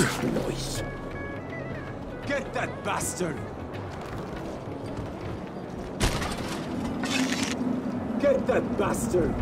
noise. Get that bastard! Get that bastard!